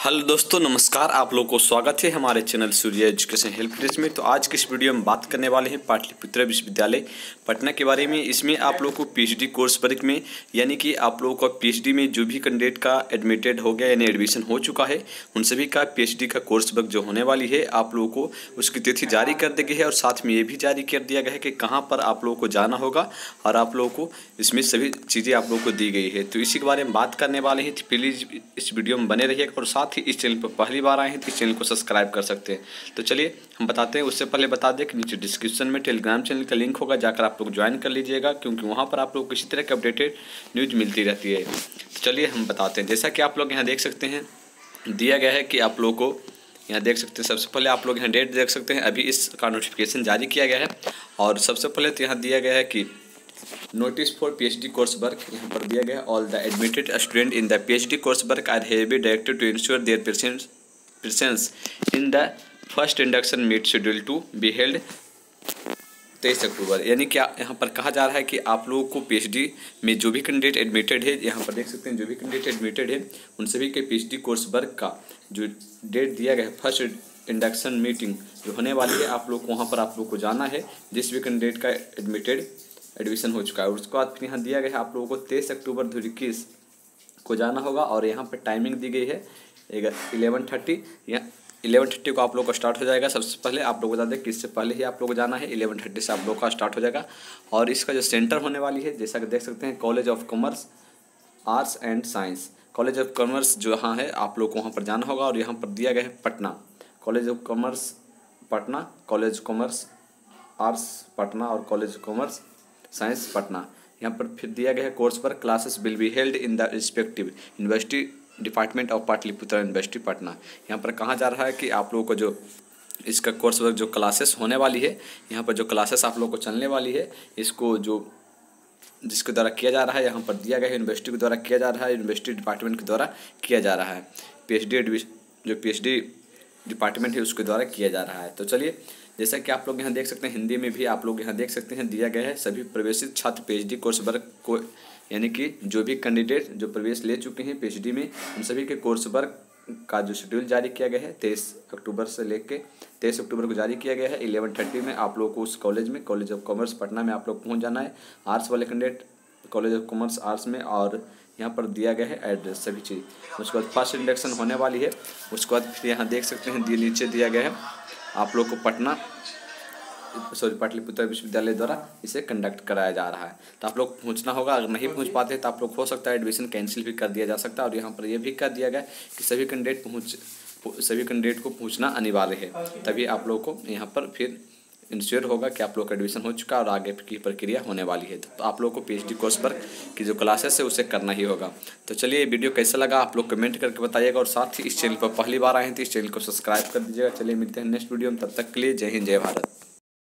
Hello दोस्तों, नमस्कार। आप लोगों को स्वागत है हमारे channel Surya education help desk में। तो आज के इस वीडियो में बात करने वाले हैं पाटलिपुत्र विश्वविद्यालय, पटना के बारे में। इसमें आप लोगों को पीएचडी कोर्स वर्ग में, यानी कि आप लोगों का पीएचडी में जो भी कैंडिडेट का एडमिटेड हो गया, यानी एडमिशन हो चुका है, उन सभी का पीएचडी का कोर्स वर्ग जो होने वाली है, आप लोगों को उसकी तिथि जारी कर दी गई है। और साथ में ये भी जारी कर दिया गया है कि कहाँ पर आप लोगों को जाना होगा और आप लोगों को इसमें सभी चीज़ें आप लोगों को दी गई है। तो इसी के बारे में बात करने वाले हैं। तो प्लीज़ इस वीडियो में बने रहिएगा और साथ ही इस चैनल पर पहली बार आए हैं तो इस चैनल को सब्सक्राइब कर सकते हैं। तो चलिए, हम बताते हैं, उससे पहले बता दें कि नीचे डिस्क्रिप्शन में टेलीग्राम चैनल का लिंक होगा, जाकर आप लोग ज्वाइन कर लीजिएगा, क्योंकि वहाँ पर आप लोग किसी तरह की अपडेटेड न्यूज़ मिलती रहती है। तो चलिए, हम बताते हैं। जैसा कि आप लोग यहाँ देख सकते हैं, दिया गया है कि आप लोग को यहाँ देख सकते हैं, सबसे पहले आप लोग यहाँ डेट देख सकते हैं। अभी इसका नोटिफिकेशन जारी किया गया है और सबसे पहले तो यहाँ दिया गया है कि notice for PhD course work यहाँ पर दिया गया। All the admitted student in the PhD course work are heavy directed to ensure their presence in the first induction meet scheduled to be held तेईस अक्टूबर। यानी क्या यहाँ पर कहा जा रहा है कि आप लोगों को पीएचडी में जो भी कैंडिडेट एडमिटेड है, यहाँ पर देख सकते हैं, जो भी कैंडिडेट एडमिटेड है, उन सभी के पीएचडी कोर्स वर्क का जो डेट दिया गया है फ़र्स्ट इंडक्शन मीटिंग जो होने वाली है, आप लोग को, वहाँ पर आप लोग को जाना है। जिस भी कैंडिडेट का एडमिटेड एडमिशन हो चुका है। उसके बाद फिर यहाँ दिया गया है, आप लोगों को तेईस अक्टूबर दो इक्कीस को जाना होगा और यहाँ पर टाइमिंग दी गई है इलेवन थर्टी या इलेवन थर्टी को आप लोग का स्टार्ट हो जाएगा। सबसे पहले आप लोग बता दें कि इससे पहले ही आप लोग को जाना है। इलेवन थर्टी से आप लोग का स्टार्ट हो जाएगा। और इसका जो सेंटर होने वाली है, जैसा कि देख सकते हैं college of commerce arts and science college of commerce जो यहाँ है, आप लोग को वहाँ पर जाना होगा और यहाँ पर दिया गया है Patna. College of commerce Patna. College commerce arts Patna और कॉलेज कॉमर्स साइंस पटना। यहाँ पर फिर दिया गया है कोर्स पर classes will be held in the respective university department of Pataliputra university Patna. यहाँ पर कहा जा रहा है कि आप लोगों को जो इसका कोर्स वर्क जो क्लासेस होने वाली है, यहाँ पर जो क्लासेस आप लोगों को चलने वाली है, इसको जो जिसके द्वारा किया जा रहा है, यहाँ पर दिया गया है यूनिवर्सिटी के द्वारा किया जा रहा है, यूनिवर्सिटी डिपार्टमेंट के द्वारा किया जा रहा है। पी एच जो पीएचडी डिपार्टमेंट है, उसके द्वारा किया जा रहा है। तो चलिए, जैसा कि आप लोग यहाँ देख सकते हैं, हिंदी में भी आप लोग यहाँ देख सकते हैं, दिया गया है, सभी प्रवेशित छात्र पीएचडी कोर्स वर्क को, यानी कि जो भी कैंडिडेट जो प्रवेश ले चुके हैं पीएचडी में, उन सभी के कोर्स वर्क का जो शेड्यूल जारी किया गया है, तेईस अक्टूबर से लेके तेईस अक्टूबर को जारी किया गया है इलेवन थर्टी में आप लोग को उस कॉलेज में कॉलेज ऑफ़ कॉमर्स पटना में आप लोग पहुँच जाना है आर्ट्स वाले candidate college of commerce arts में और यहाँ पर दिया गया है एड्रेस सभी चीज़। उसके बाद फ़र्स्ट इंडक्शन होने वाली है। उसके बाद फिर यहाँ देख सकते हैं नीचे दिया गया है। आप लोग को पटना सॉरी पाटलिपुत्र विश्वविद्यालय द्वारा इसे कंडक्ट कराया जा रहा है। तो आप लोग पहुँचना होगा, अगर नहीं पहुँच पाते तो आप लोग हो सकता है एडमिशन कैंसिल भी कर दिया जा सकता है और यहाँ पर यह भी कर दिया गया कि सभी कैंडिडेट पहुँच सभी कैंडिडेट को पहुँचना अनिवार्य है। तभी आप लोग को यहाँ पर फिर इंश्योर होगा कि आप लोग का एडमिशन हो चुका है और आगे की प्रक्रिया होने वाली है। तो आप लोग को पीएचडी कोर्स पर की जो क्लासेस है, उसे करना ही होगा। तो चलिए, ये वीडियो कैसा लगा आप लोग कमेंट करके बताइएगा और साथ ही इस चैनल पर पहली बार आए हैं तो इस चैनल को सब्सक्राइब कर दीजिएगा। चलिए, मिलते हैं नेक्स्ट वीडियो में। तब तक के लिए जय हिंद, जय भारत।